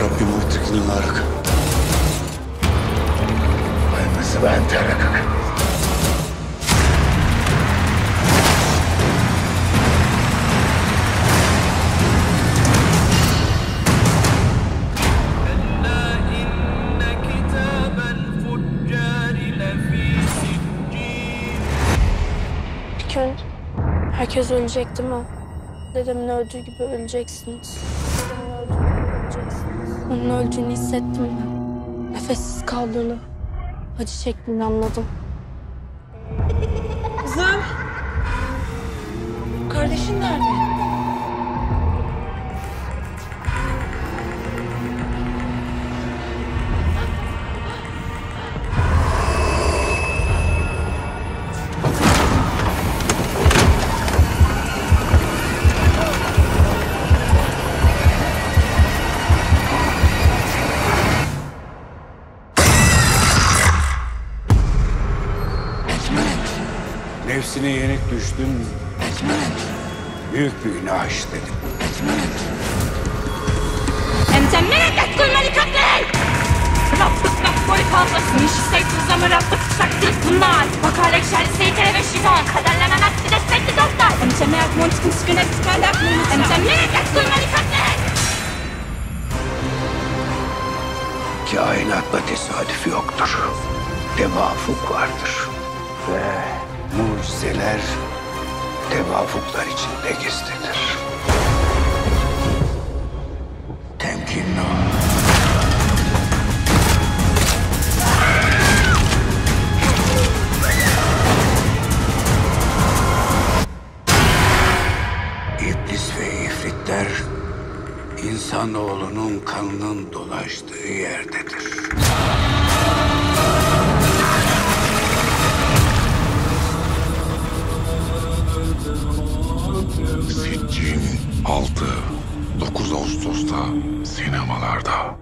Rabbim muttikini olarak. Aynısı ben terakak. herkes ölecek değil mi? Dedemin öldüğü gibi öleceksiniz. Onun öldüğünü hissettim ben. Nefessiz kaldığını, acı çektiğini anladım. Nefsine yenik düştün. Büyük bir günah işledin. انت منك تكون ملكة الليل ربك مقبول خالص مش سيف الزمر ربك شكتي النار وقالك شال سيكرة بالشيطان خدر لنا نفس دستك دكتور انت منك مونت كنسكنة تتكلم انت منك تكون ملكة الليل Kainatta tesadüf yoktur. Tevafuk vardır. Ve mucizeler tevafuklar içinde gizlidir. Temkinli ol. İblis ve ifritler insanoğlunun kanının dolaştığı yerdedir. 6-9 Ağustos'ta sinemalarda.